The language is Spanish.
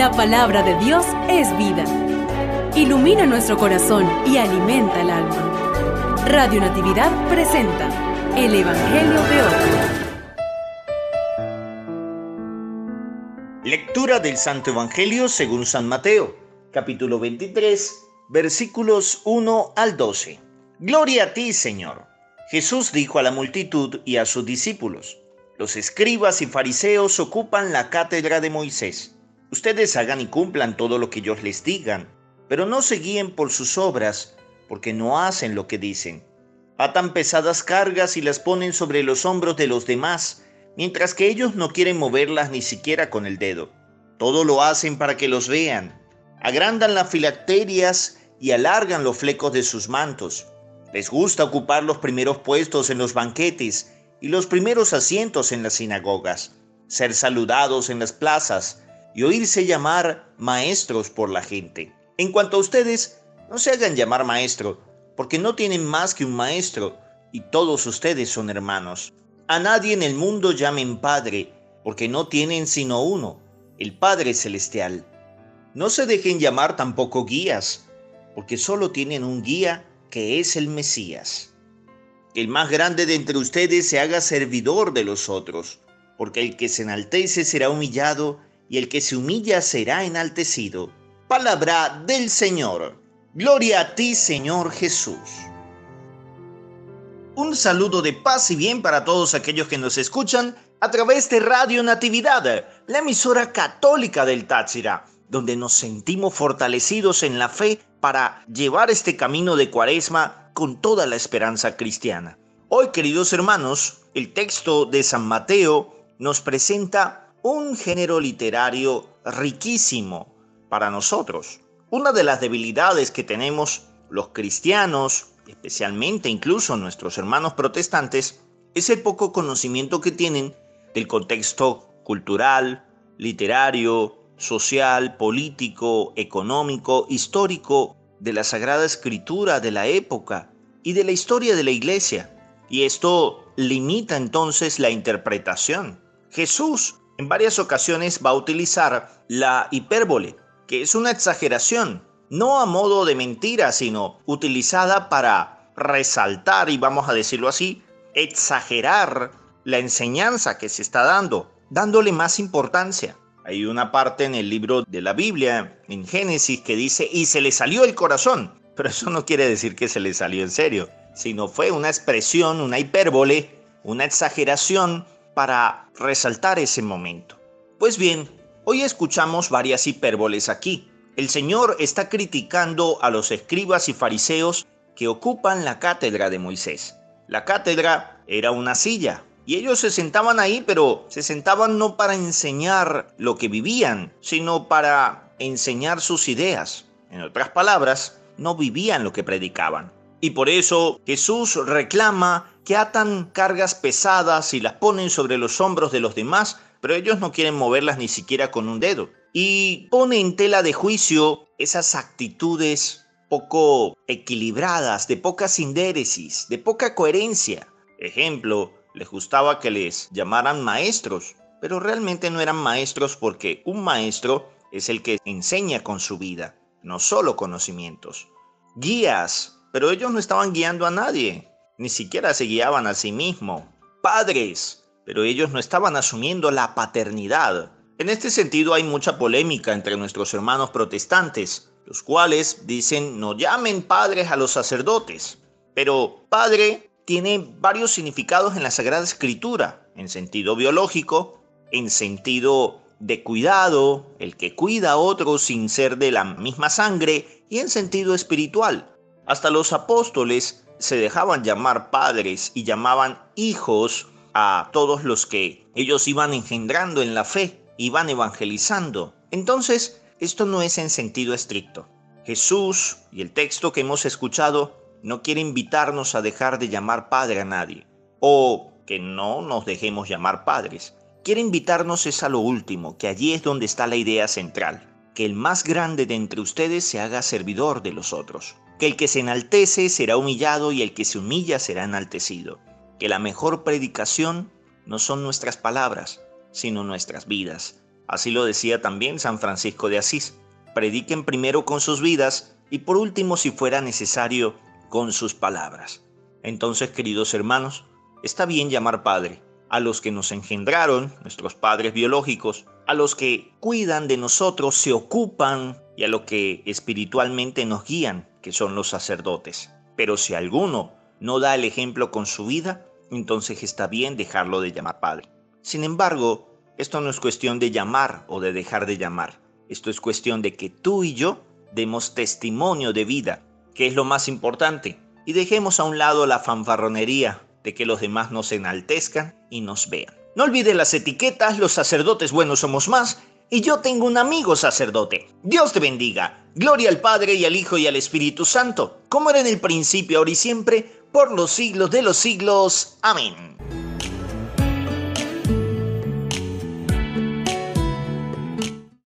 La palabra de Dios es vida. Ilumina nuestro corazón y alimenta el alma. Radio Natividad presenta el Evangelio de hoy. Lectura del Santo Evangelio según San Mateo, capítulo 23, versículos 1 al 12. Gloria a ti, Señor. Jesús dijo a la multitud y a sus discípulos, los escribas y fariseos ocupan la cátedra de Moisés. Ustedes hagan y cumplan todo lo que ellos les digan, pero no se guíen por sus obras, porque no hacen lo que dicen. Atan pesadas cargas y las ponen sobre los hombros de los demás, mientras que ellos no quieren moverlas ni siquiera con el dedo. Todo lo hacen para que los vean. Agrandan las filacterias y alargan los flecos de sus mantos. Les gusta ocupar los primeros puestos en los banquetes y los primeros asientos en las sinagogas, ser saludados en las plazas, y oírse llamar maestros por la gente. En cuanto a ustedes, no se hagan llamar maestro, porque no tienen más que un maestro, y todos ustedes son hermanos. A nadie en el mundo llamen Padre, porque no tienen sino uno, el Padre Celestial. No se dejen llamar tampoco guías, porque solo tienen un guía que es el Mesías. Que el más grande de entre ustedes se haga servidor de los otros, porque el que se enaltece será humillado, y el que se humilla será enaltecido. Palabra del Señor. Gloria a ti, Señor Jesús. Un saludo de paz y bien para todos aquellos que nos escuchan a través de Radio Natividad, la emisora católica del Táchira, donde nos sentimos fortalecidos en la fe para llevar este camino de cuaresma con toda la esperanza cristiana. Hoy, queridos hermanos, el texto de San Mateo nos presenta un género literario riquísimo para nosotros. Una de las debilidades que tenemos los cristianos, especialmente incluso nuestros hermanos protestantes, es el poco conocimiento que tienen del contexto cultural, literario, social, político, económico, histórico de la Sagrada Escritura de la época y de la historia de la Iglesia. Y esto limita entonces la interpretación. Jesús en varias ocasiones va a utilizar la hipérbole, que es una exageración, no a modo de mentira, sino utilizada para resaltar, y vamos a decirlo así, exagerar la enseñanza que se está dando, dándole más importancia. Hay una parte en el libro de la Biblia, en Génesis, que dice, y se le salió el corazón, pero eso no quiere decir que se le salió en serio, sino fue una expresión, una hipérbole, una exageración para resaltar ese momento. Pues bien, hoy escuchamos varias hipérboles aquí. El Señor está criticando a los escribas y fariseos que ocupan la cátedra de Moisés. La cátedra era una silla, y ellos se sentaban ahí, pero se sentaban no para enseñar lo que vivían, sino para enseñar sus ideas. En otras palabras, no vivían lo que predicaban. Y por eso Jesús reclama que atan cargas pesadas y las ponen sobre los hombros de los demás, pero ellos no quieren moverlas ni siquiera con un dedo. Y pone en tela de juicio esas actitudes poco equilibradas, de poca sindéresis, de poca coherencia. Ejemplo, les gustaba que les llamaran maestros, pero realmente no eran maestros porque un maestro es el que enseña con su vida, no solo conocimientos. Guías, pero ellos no estaban guiando a nadie, ni siquiera se guiaban a sí mismos. Padres, pero ellos no estaban asumiendo la paternidad. En este sentido hay mucha polémica entre nuestros hermanos protestantes, los cuales dicen no llamen padres a los sacerdotes. Pero padre tiene varios significados en la Sagrada Escritura, en sentido biológico, en sentido de cuidado, el que cuida a otro sin ser de la misma sangre, y en sentido espiritual. Hasta los apóstoles se dejaban llamar padres y llamaban hijos a todos los que ellos iban engendrando en la fe, iban evangelizando. Entonces, esto no es en sentido estricto. Jesús y el texto que hemos escuchado no quiere invitarnos a dejar de llamar padre a nadie, o que no nos dejemos llamar padres. Quiere invitarnos es a lo último, que allí es donde está la idea central, que el más grande de entre ustedes se haga servidor de los otros que el que se enaltece será humillado y el que se humilla será enaltecido, que la mejor predicación no son nuestras palabras, sino nuestras vidas. Así lo decía también San Francisco de Asís. Prediquen primero con sus vidas y por último, si fuera necesario, con sus palabras. Entonces, queridos hermanos, está bien llamar Padre a los que nos engendraron, nuestros padres biológicos, a los que cuidan de nosotros, se ocupan y a los que espiritualmente nos guían, que son los sacerdotes. Pero si alguno no da el ejemplo con su vida, entonces está bien dejarlo de llamar Padre. Sin embargo, esto no es cuestión de llamar o de dejar de llamar. Esto es cuestión de que tú y yo demos testimonio de vida, que es lo más importante, y dejemos a un lado la fanfarronería de que los demás nos enaltezcan y nos vean. No olvides las etiquetas, los sacerdotes buenos somos más, y yo tengo un amigo sacerdote. Dios te bendiga. Gloria al Padre y al Hijo y al Espíritu Santo, como era en el principio, ahora y siempre, por los siglos de los siglos. Amén.